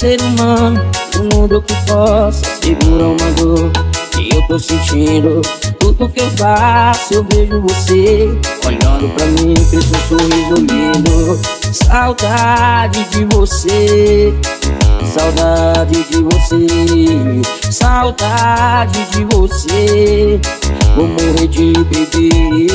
ser humano no mundo que possa segurar uma dor que eu tô sentindo Tudo que eu faço eu vejo você Olhando pra mim com esse sorriso lindo. Saudade de você Saudade de você Saudade de você. Vou morrer de beber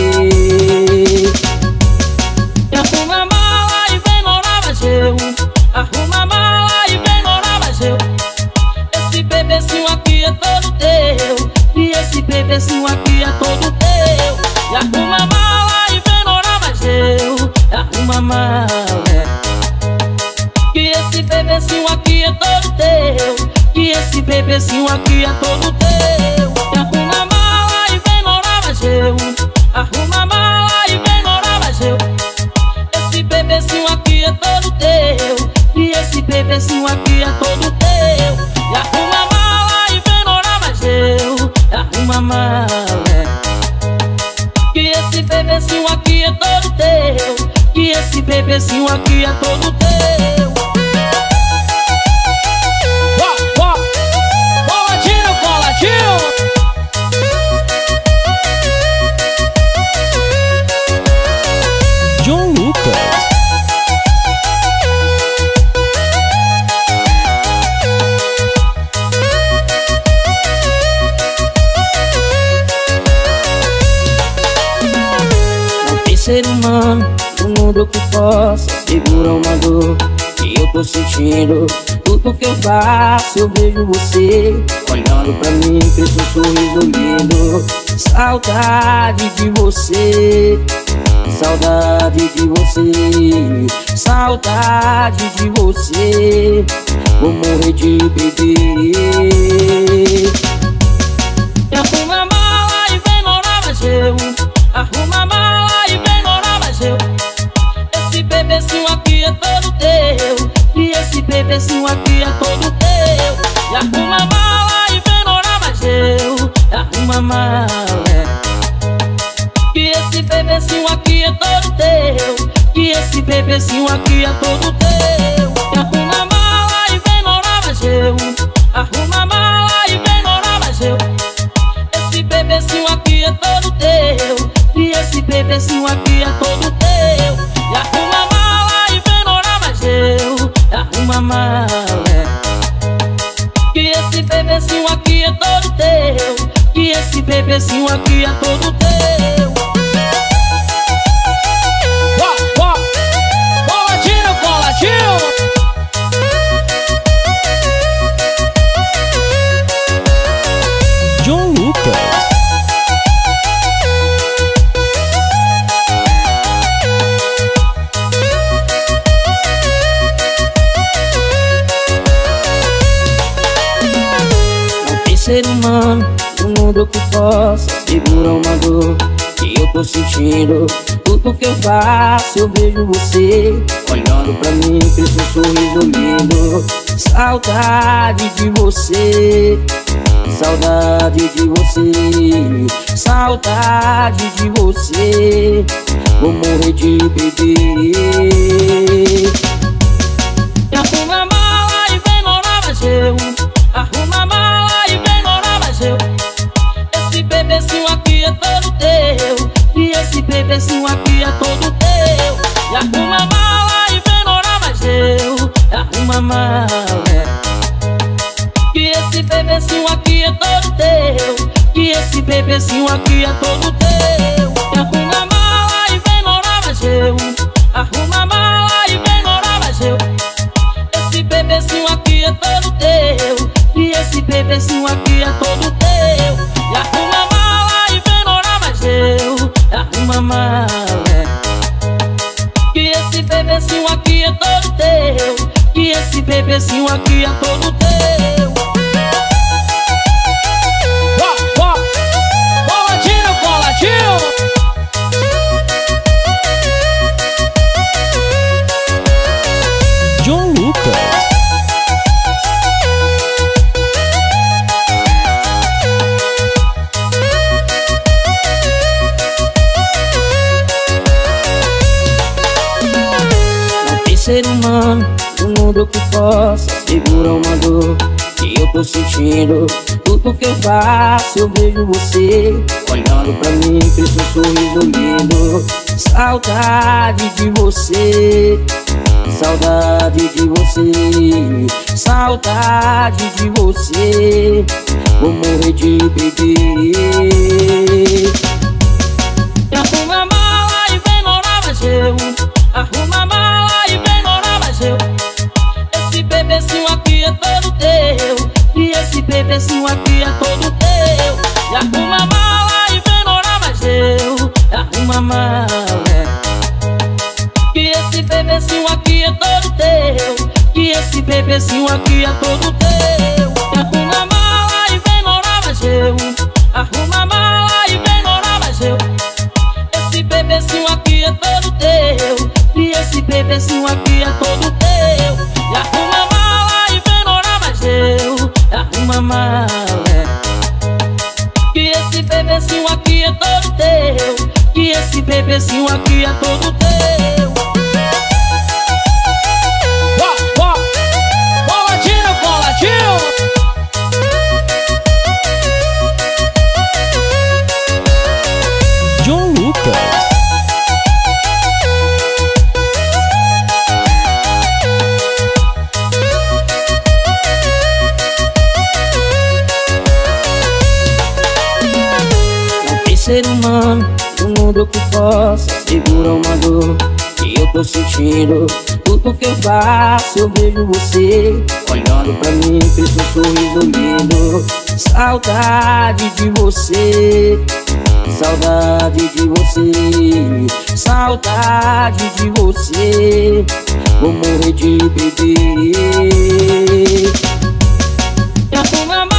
bebezinho aqui é todo bebezinho aqui é todo teu Ó, ó, coladinho, coladinho. John Lucas. Não tem ser humano no mundo que possa segurar uma dor que eu tô sentindo. Tudo que eu faço eu vejo você Olhando pra mim com esse sorriso lindo. Saudade de você Saudade de você Saudade de você. Vou morrer de beber Arruma a mala e vem morar mais eu bebezinho aqui é todo teu. E arruma mala e vem morar mais eu Arruma a mala Que esse bebezinho aqui é todo teu. Que esse bebezinho aqui é todo teu. E arruma mala e vem morar mais eu Arruma mala e vem morar mais eu esse bebezinho aqui é todo teu. E esse bebezinho aqui é todo teu E arruma a mala Que esse bebezinho aqui é todo teu. E esse bebezinho aqui é todo teu ser humano no mundo que possa segurar uma dor que eu tô sentindo. Tudo que eu faço eu vejo você Olhando pra mim com esse sorriso lindo. Saudade de você Saudade de você Saudade de você. Vou morrer de beber Arruma a mala e vem morar mais eu bebezinho aqui é todo teu ser humano no mundo que possa segurar uma dor que eu tô sentindo. Tudo que eu faço eu vejo você Olhando pra mim com esse sorriso lindo. Saudade de você Saudade de você Saudade de você. Vou morrer de beber Arruma a mala e vem morar mais eu bebezinho aqui é todo teu. Que esse bebezinho aqui é todo teu ser humano no mundo que possa segurar uma dor que eu tô sentindo. Tudo que eu faço eu vejo você olhando pra mim com esse sorriso lindo. Saudade de você, saudade de você, saudade de você. Vou morrer de beber. Arruma a mala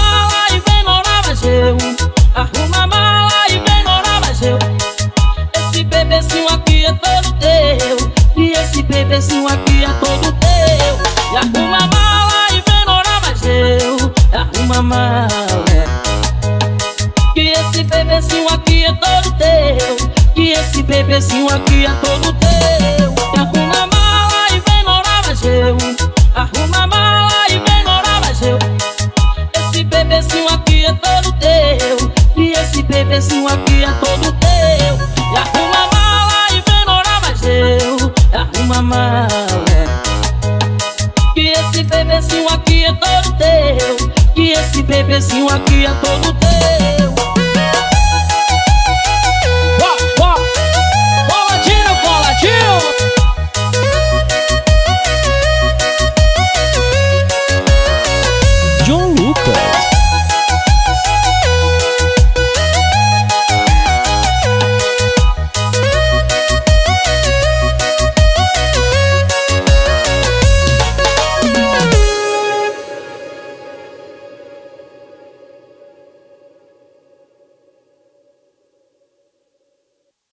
bebezinho aqui é todo teu. Que esse bebezinho aqui é todo teu. E arruma a mala e vem morar mais eu. Arruma a mala e vem morar mais eu. Esse bebezinho aqui é todo teu. E esse bebezinho aqui é todo teu. E arruma a mala e vem morar mais eu. Arruma a mala. Que esse bebezinho aqui é todo teu. Que esse bebezinho aqui é todo teu